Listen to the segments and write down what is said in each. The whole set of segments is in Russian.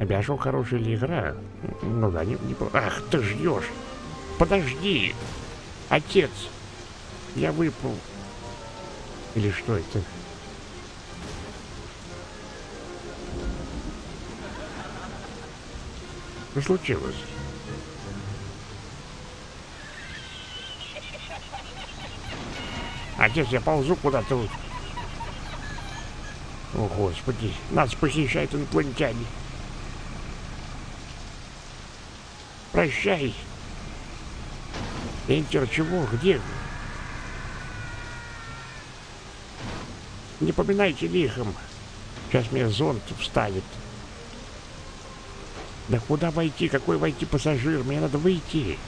Обяжу хорошая ли игра? Ну да, не, не... Ах, ты ждешь. Подожди. Отец, я выпал. Или что это? Что случилось? Отец, я ползу куда-то. О, Господи, нас похищают инопланетяне. Прощай. Энтер чего? Где? Не поминайте лихом. Сейчас мне зонт встанет. Да куда войти? Какой войти пассажир? Мне надо выйти.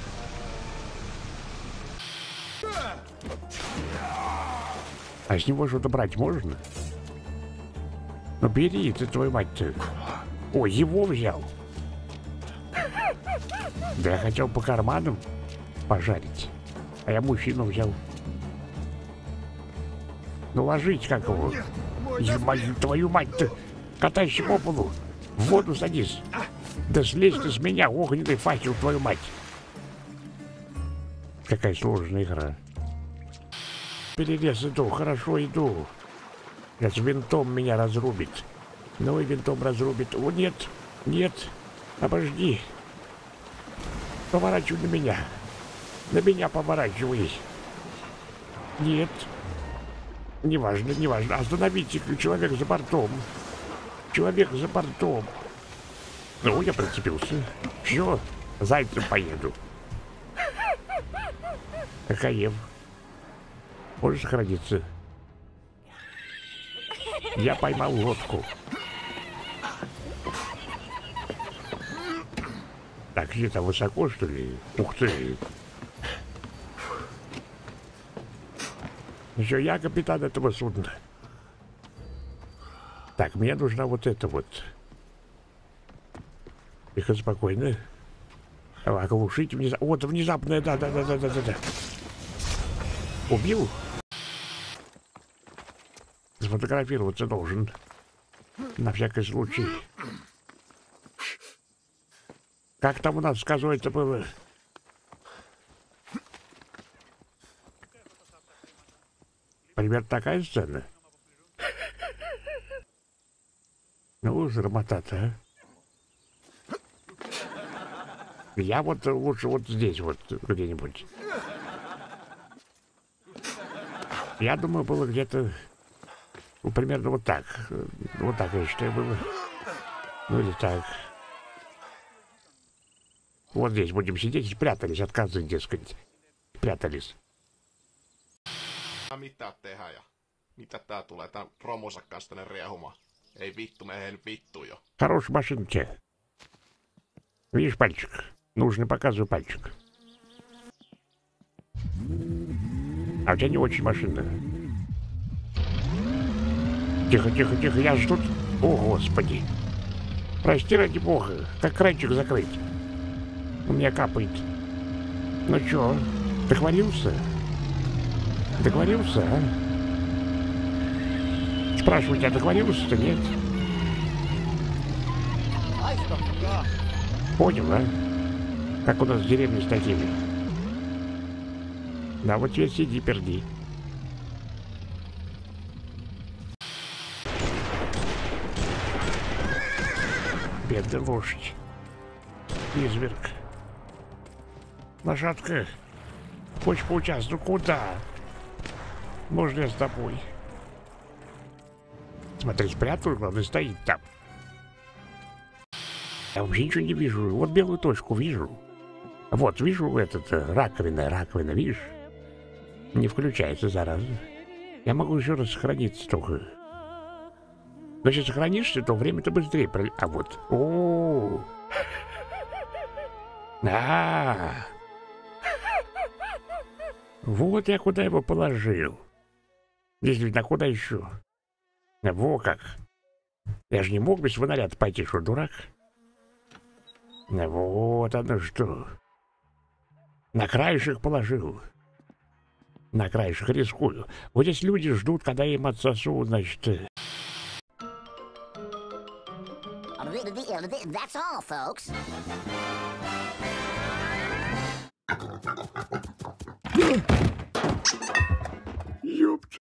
А с него что-то брать можно? Ну бери, ты твою мать-то. О, его взял. Да я хотел по карманам пожарить. А я мужчину взял. Ну ложись, как его. Твою мать-то. Катайся по полу. В воду садись. Да слезь ты с меня, огненный факел, твою мать. Какая сложная игра. Перелез иду, хорошо иду. Сейчас винтом меня разрубит. Ну и винтом разрубит. О, нет, нет, обожди. Поворачивай на меня. На меня поворачивай. Нет. Неважно, неважно. Остановите, человек за бортом. Человек за бортом. Ну, я прицепился. Все, зайцем поеду. Какаев. Можешь сохраниться? Я поймал лодку. Так, где-то высоко, что ли? Ух ты! Еще я капитан этого судна. Так, мне нужна вот эта вот. Тихо, спокойно. Оглушить внезапно. Вот внезапная, да, да, да, да, да, да, да. Убил? Сфотографироваться должен. На всякий случай. Как там у нас сказывается было? Примерно такая сцена. Ну, зармотата, а. Я вот лучше вот здесь вот где-нибудь. Я думаю, было где-то ну, примерно вот так. Э, Вот так, я считаю, было. Ну или так. Вот здесь будем сидеть и спрятались от козы, дескать. Прятались. mitä tehdä ja mitä tää tulee tän promonsa kanssa tänne riehumaan. Ei vittu, me ei vittu jo. Хорошая машинка. Видишь пальчик? Нужно показываю пальчик. А у тебя не очень машина. Тихо, тихо, тихо, я тут... О, Господи. Прости, ради бога, как кранчик закрыть. У меня капает. Ну чё, договорился? Договорился, а? Спрашиваю тебя, договорился-то, нет? Понял, а? Как у нас в деревне с такими. Да вот тебе сиди, перди. Бедный лошадь. Изверг. Лошадка. Хочешь поучаствовать? Ну куда? Можно я с тобой? Смотри, спрятал, главное, стоит там. Я вообще ничего не вижу. Вот белую точку вижу. Вот, вижу этот, э, раковина, раковина, видишь? Не включается, зараза. Я могу еще раз сохраниться только. Но если сохранишься, то время-то быстрее пролетит. А вот. О, а, вот я куда его положил. Действительно, а куда еще? Во как. Я же не мог без фонаря пойти, что дурак? Вот оно что. На краешек положил. На краешек рискую. Вот здесь люди ждут, когда им отсосу, значит... э, That's all, folks.